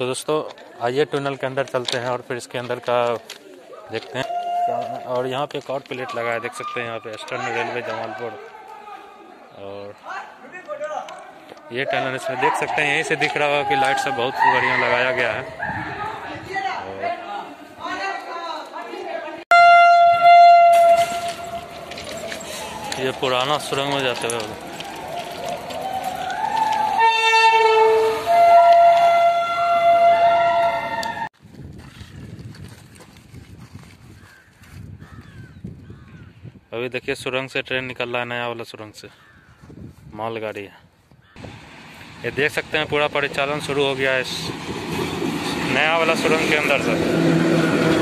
तो दोस्तों, आइए टनल के अंदर चलते हैं और फिर इसके अंदर का देखते हैं। और यहाँ पे एक और प्लेट लगा है, देख सकते हैं यहाँ पे ईस्टर्न रेलवे जमालपुर और ये टनल इसमें देख सकते हैं, यहीं से दिख रहा होगा कि लाइट सब बहुत बढ़िया लगाया गया है। ये पुराना सुरंग में जाते हुए अभी देखिए सुरंग से ट्रेन निकल रहा है, नया वाला सुरंग से। माल गाड़ी है। ये देख सकते हैं, पूरा परिचालन शुरू हो गया है इस नया वाला सुरंग के अंदर से।